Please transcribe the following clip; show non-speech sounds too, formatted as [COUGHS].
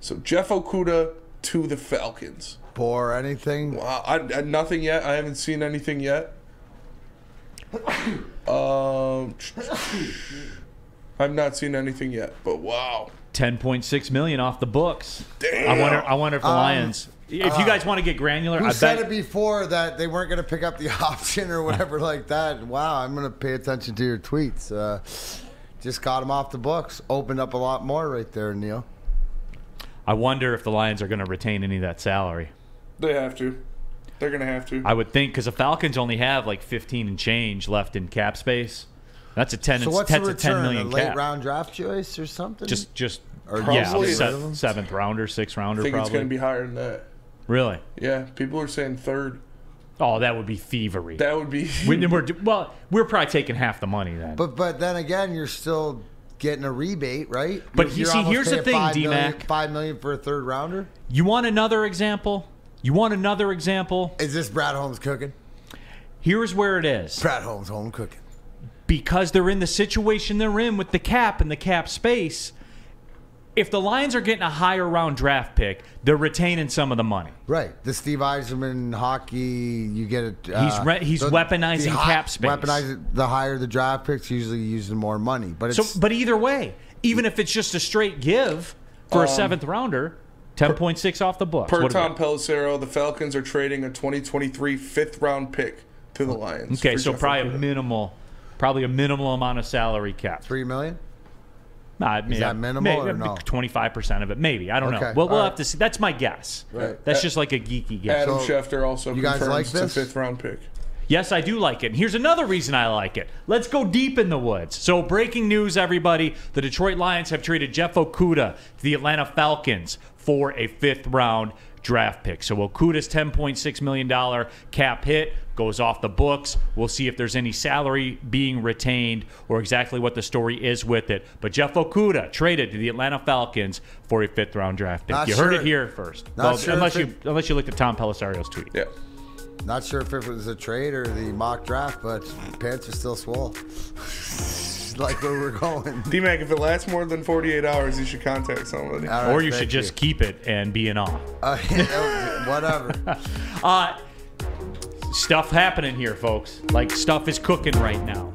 So Jeff Okudah to the Falcons. Or anything. Wow, I, I, nothing yet. I haven't seen anything yet. [COUGHS] Um, I've not seen anything yet. But wow, Ten point six million off the books. Damn. I wonder. I wonder if the Lions. If you guys want to get granular, Who I said bet it before that they weren't going to pick up the [LAUGHS] option or whatever [LAUGHS] like that? Wow, I'm going to pay attention to your tweets. Uh, just got him off the books. Opened up a lot more right there, Neal. I wonder if the Lions are going to retain any of that salary. they have to. They're gonna have to. I would think because the Falcons only have like 15 and change left in cap space. That's a 10. So and- what's the that's a 10 return? A late cap. round draft choice or something? Just, just Or yeah, Probably- se- seventh rounder, sixth rounder, I think probably. it's gonna be higher than that. really? Yeah, people are saying third. Oh, that would be thievery. That would be. we, we're, well, we're probably taking half the money then. But but then again, you're still getting a rebate, right? But you see, here's the thing, five million- D-Mac. Five million for a third rounder. you want another example? You want another example? Is this Brad Holmes cooking? Here's where it is. Brad Holmes home cooking. because they're in the situation they're in with the cap and the cap space. If the Lions are getting a higher round draft pick, they're retaining some of the money. Right, the Steve Yzerman hockey, you get it. Uh, He's re- he's weaponizing cap space. Weaponize the higher the draft picks, usually using more money. But it's So, but either way, even if it's just a straight give for a seventh rounder, ten point six off the books. Per What do Tom Pelissero, the Falcons are trading a 2023 fifth round pick to the Lions. okay, for so Jeff probably a minimal, probably a minimal amount of salary cap. three million. Nah, Is that minimal or no? Twenty-five percent of it, maybe. I don't know. Well, we'll all have to see. That's my guess. Right. That's Uh, just like a geeky guess. Adam So, Schefter also you guys confirms like it's this? a fifth round pick. Yes, I do like it. And here's another reason I like it. Let's go deep in the woods. So, breaking news, everybody. The Detroit Lions have traded Jeff Okudah to the Atlanta Falcons for a fifth round draft pick. So, Okudah's $10.6 million cap hit goes off the books. We'll see if there's any salary being retained or exactly what the story is with it. But Jeff Okudah traded to the Atlanta Falcons for a fifth round draft pick. Not you heard it here first. not Well, sure unless you it- unless you looked at Tom Pelissero's tweet. Yeah. Not sure if it was a trade or the mock draft, but pants are still swole. [LAUGHS] [LAUGHS] like where we're going. [LAUGHS] D Mac, if it lasts more than 48 hours, you should contact somebody. All right, or you thank should just keep it and be in awe. Uh, [LAUGHS] whatever. Uh, stuff happening here, folks. Like stuff is cooking right now.